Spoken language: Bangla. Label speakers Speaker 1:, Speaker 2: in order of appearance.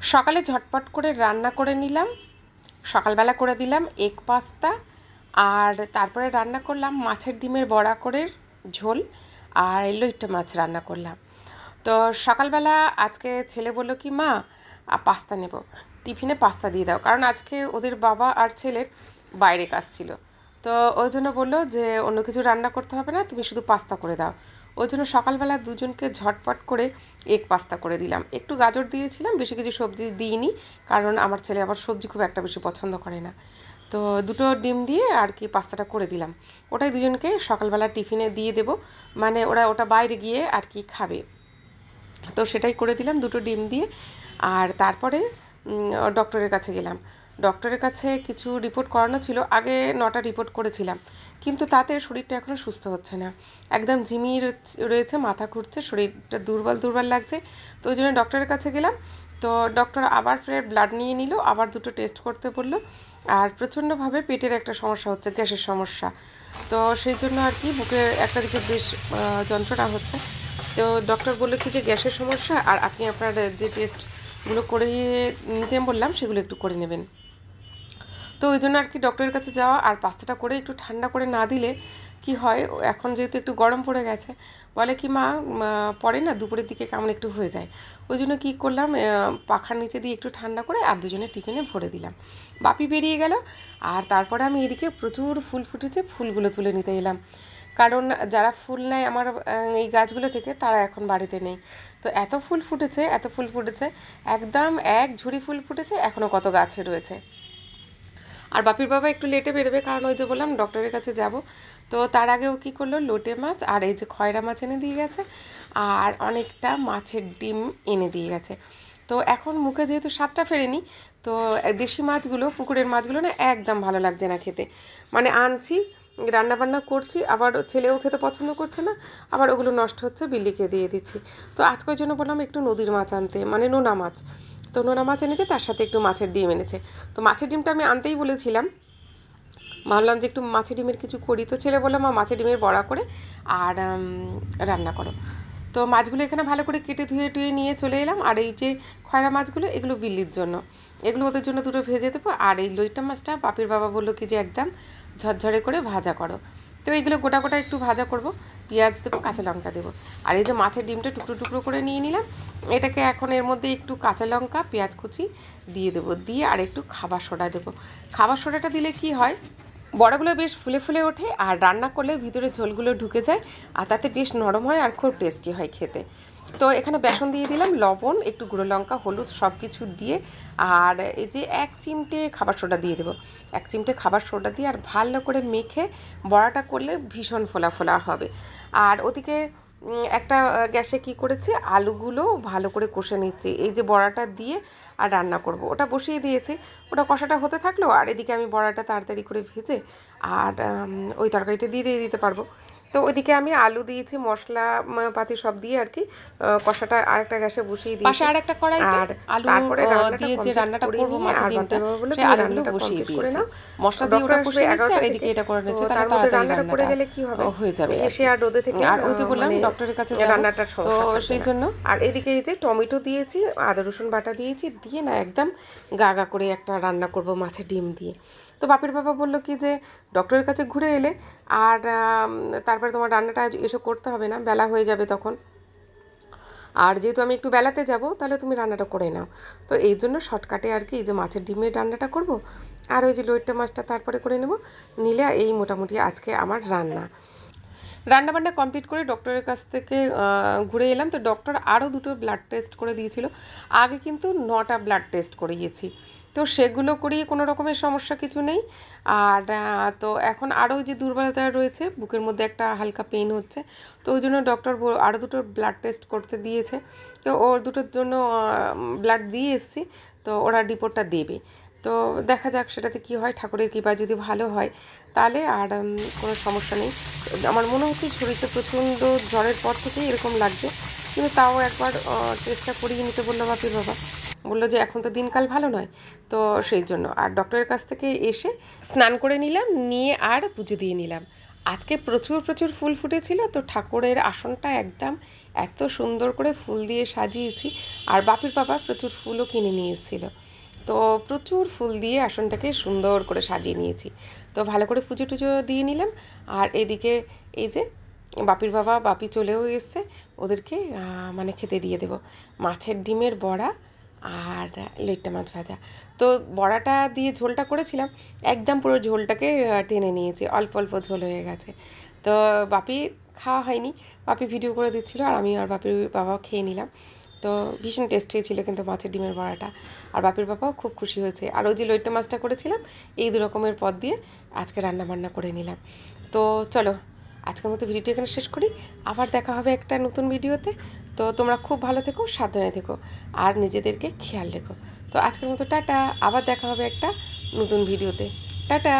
Speaker 1: সকালে ঝটপট করে রান্না করে নিলাম, সকালবেলা করে দিলাম এগ পাস্তা, আর তারপরে রান্না করলাম মাছের ডিমের বড়া করে ঝোল, আর লইট্টা মাছ রান্না করলাম। তো সকালবেলা আজকে ছেলে বলল কি, মা পাস্তা নেব। টিফিনে পাস্তা দিয়ে দাও। কারণ আজকে ওদের বাবা আর ছেলের বাইরে কাজ ছিল। তো ওই জন্য বলল যে, অন্য কিছু রান্না করতে হবে না, তুমি শুধু পাস্তা করে দাও। ওই জন্য সকালবেলা দুজনকে ঝটপট করে এক পাস্তা করে দিলাম। একটু গাজর দিয়েছিলাম, বেশি কিছু সবজি দিইনি, কারণ আমার ছেলে আবার সবজি খুব একটা বেশি পছন্দ করে না। তো দুটো ডিম দিয়ে আর কি পাস্তাটা করে দিলাম। ওটাই দুজনকে সকালবেলা টিফিনে দিয়ে দেব। মানে ওরা ওটা বাইরে গিয়ে আর কি খাবে। তো সেটাই করে দিলাম দুটো ডিম দিয়ে। আর তারপরে ডক্টরের কাছে গেলাম। ডক্টরের কাছে কিছু রিপোর্ট করানো ছিল, আগে নটা রিপোর্ট করেছিলাম। কিন্তু তাতে শরীরটা এখনও সুস্থ হচ্ছে না। একদম ঝিমিয়ে রয়েছে মাথা ঘুরছে, শরীরটা দুর্বল দুর্বল লাগছে। তো ওই জন্য ডক্টরের কাছে গেলাম। তো ডক্টর আবার ফের ব্লাড নিয়ে নিল, আবার দুটো টেস্ট করতে বলল। আর প্রচণ্ডভাবে পেটের একটা সমস্যা হচ্ছে, গ্যাসের সমস্যা। তো সেই জন্য আর কি বুকের একটা দিকে বেশ যন্ত্রণা হচ্ছে। তো ডক্টর বলল কি যে গ্যাসের সমস্যা, আর আপনি আপনার যে টেস্টগুলো করে নিতে বললাম, সেগুলো একটু করে নেবেন। তো ওই জন্য আর কি ডক্টরের কাছে যাওয়া আর পাস্তাটা করে একটু ঠান্ডা করে না দিলে কি হয়? এখন যেহেতু একটু গরম পড়ে গেছে, বলে কি, মা পরে না দুপুরের দিকে কেমন একটু হয়ে যায়? ওই জন্য কী করলাম পাখার নিচে দিয়ে একটু ঠান্ডা করে আর দুজনে টিফিনে ভরে দিলাম। বাপি বেরিয়ে গেল আর তারপরে আমি এদিকে প্রচুর ফুল ফুটেছে, ফুলগুলো তুলে নিতে এলাম। কারণ যারা ফুল নেয় আমার এই গাছগুলো থেকে তারা এখন বাড়িতে নেই। তো এত ফুল ফুটেছে, এত ফুল ফুটেছে, একদম এক ঝুড়ি ফুল ফুটেছে এখনও কত গাছে রয়েছে। আর বাপির বাবা একটু লেটে বেরোবে, কারণ ওই যে বললাম ডক্টরের কাছে যাব। তো তার আগেও কী করল? লোটে মাছ আর এই যে খয়রা মাছ এনে দিয়ে গেছে, আর অনেকটা মাছের ডিম এনে দিয়ে গেছে। তো এখন মুখে যেহেতু স্বাদটা ফেরেনি, তো দেশি মাছগুলো, পুকুরের মাছগুলো না একদম ভালো লাগছে না খেতে। মানে আনছি রান্না বান্না করছি, আবার ছেলেও খেতে পছন্দ করছে না, আবার ওগুলো নষ্ট হচ্ছে বিল্লিকে দিয়ে দিচ্ছি। তো আজকের জন্য বললাম একটু নদীর মাছ আনতে মানে নোনা মাছ। তো নোনা মাছ এনেছে, তার সাথে একটু মাছের ডিম এনেছে। তো মাছের ডিমটা আমি আনতেই বলেছিলাম। ভাবলাম যে একটু মাছের ডিমের কিছু করি। তো ছেলে বললাম মা, মাছের ডিমের বড়া করে আর রান্না করো। তো মাছগুলো এখানে ভালো করে কেটে ধুয়ে টুয়ে নিয়ে চলে এলাম। আর এই যে খয়রা মাছগুলো, এগুলো বিল্লির জন্য। এগুলো ওদের জন্য দুটো ভেজে দেবো। আর এই লইটা মাছটা পাপির বাবা বলল কি যে, একদম ঝরঝরে করে ভাজা করো। তো এইগুলো গোটা গোটা একটু ভাজা করব, পেঁয়াজ দেবো, কাঁচা লঙ্কা দেবো। আর এই যে মাছের ডিমটা টুকরো টুকরো করে নিয়ে নিলাম, এটাকে এখন এর মধ্যে একটু কাঁচা লঙ্কা, পেঁয়াজ কুচি দিয়ে দেবো, দিয়ে আর একটু খাবার সোডা দেবো। খাবার সোডাটা দিলে কি হয়, বড়গুলো বেশ ফুলে ফুলে ওঠে আর রান্না করলে ভিতরে ঝোলগুলো ঢুকে যায় আর তাতে বেশ নরম হয় আর খুব টেস্টি হয় খেতে। তো এখানে বেসন দিয়ে দিলাম, লবণ, একটু গুঁড়ো লঙ্কা, হলুদ সব কিছু দিয়ে, আর এই যে এক চিমটে খাবার সোডা দিয়ে দেবো। এক চিমটে খাবার সোডা দিয়ে আর ভালো করে মেখে বড়াটা করলে ভীষণ ফোলা ফোলা হবে। আর ওদিকে একটা গ্যাসে কি করেছি? আলুগুলো ভালো করে কষে নিচ্ছি। এই যে বড়াটা দিয়ে আর রান্না করব। ওটা বসিয়ে দিয়েছি। ওটা কষাটা হতে থাকল আর এদিকে আমি বড়াটা তাড়াতাড়ি করে ভেজে আর ওই তরকারিটা দিয়ে দিয়ে দিতে পারব। তো ওইদিকে আমি আলু দিয়েছি মশলা পাতি সব দিয়ে আর কি কষাটা আরেকটা গ্যাসে বসিয়ে দিয়েছি। পাশে আরেকটা কড়াই আর আলু দিয়ে যে রান্নাটা করব মাছের ডিমটা সেই আলুগুলো বসিয়ে দিয়েছি। মশলা দিয়ে ওটা কষিয়ে নিচ্ছে আর এদিকে এটা করে নিচ্ছে তার মধ্যে রান্নাটা করে গেলে কি হবে? হয়ে যাবে। এসে আর রোদে থেকে আর ওই যে বললাম ডক্টরের কাছে রান্নাটা তো সেই জন্য আর এদিকে এই যে টমেটো দিয়েছি আদা রসুন বাটা দিয়েছি দিয়ে না একদম গা গা করে একটা রান্না করব মাছের ডিম দিয়ে। তো বাপের বাবা বলল কি যে ডক্টরের কাছে ঘুরে এলে আর তারপরে তোমার রান্নাটা এসব করতে হবে না, বেলা হয়ে যাবে তখন। আর যেহেতু আমি একটু বেলাতে যাব, তাহলে তুমি রান্নাটা করে নাও। তো এই জন্য শর্টকাটে আর কি এই যে মাছের ডিমের রান্নাটা করব, আর ওই যে লইট্টা মাছটা তারপরে করে নেব। নিলে এই মোটামুটি আজকে আমার রান্না। রান্নাবান্না কমপ্লিট করে ডক্টরের কাছ থেকে ঘুরে এলাম। তো ডক্টর আরও দুটো ব্লাড টেস্ট করে দিয়েছিল। আগে কিন্তু নটা ব্লাড টেস্ট করিয়েছি। তো সেগুলো করিয়ে কোনো রকমের সমস্যা কিছু নেই। আর তো এখন আরও যে দুর্বলতা রয়েছে, বুকের মধ্যে একটা হালকা পেন হচ্ছে। তো ওই জন্য ডক্টর আরও দুটো ব্লাড টেস্ট করতে দিয়েছে। তো ওর দুটোর জন্য ব্লাড দিয়ে এসছি। তো ওরা রিপোর্টটা দেবে। তো দেখা যাক সেটাতে কি হয়, ঠাকুরের কৃপা যদি ভালো হয়, তাহলে আর কোনো সমস্যা নেই। আমার মনে হচ্ছে শরীরটা প্রচণ্ড জ্বরের পর থেকেই এরকম লাগছে, কিন্তু তাও একবার টেস্টটা করিয়ে নিতে বলল বাপির বাবা। বলল যে এখন তো দিনকাল ভালো নয়, তো সেই জন্য। আর ডক্টরের কাছ থেকে এসে স্নান করে নিলাম, নিয়ে আর পুজো দিয়ে নিলাম। আজকে প্রচুর প্রচুর ফুল ফুটেছিল, তো ঠাকুরের আসনটা একদম এত সুন্দর করে ফুল দিয়ে সাজিয়েছি। আর বাপির বাবা প্রচুর ফুলও কিনে নিয়ে এসেছিল। তো প্রচুর ফুল দিয়ে আসনটাকে সুন্দর করে সাজিয়ে নিয়েছি। তো ভালো করে পুজো টুজো দিয়ে নিলাম। আর এদিকে এই যে বাপির বাবা, বাপি চলেও এসছে। ওদেরকে মানে খেতে দিয়ে দেব। মাছের ডিমের বড়া আর লইট্টা মাছ ভাজা। তো বড়াটা দিয়ে ঝোলটা করেছিলাম। একদম পুরো ঝোলটাকে টেনে নিয়েছি। অল্প অল্প ঝোল হয়ে গেছে। তো বাপি খাওয়া হয়নি। বাপি ভিডিও করে দিচ্ছিল আর আমি আর বাপির বাবাও খেয়ে নিলাম। তো ভীষণ টেস্টি ছিল কিন্তু মাছের ডিমের বড়াটা। আর বাপির বাবাও খুব খুশি হয়েছে। আর ওই যে লইট্টা মাছটা করেছিলাম, এই দু রকমের পদ দিয়ে আজকে রান্না বান্না করে নিলাম। তো চলো, আজকের মতো ভিডিওটি এখানে শেষ করি। আবার দেখা হবে একটা নতুন ভিডিওতে। তো তোমরা খুব ভালো থেকো, সাবধানে থেকো, আর নিজেদেরকে খেয়াল রেখো। তো আজকের মতো টাটা, আবার দেখা হবে একটা নতুন ভিডিওতে। টাটা!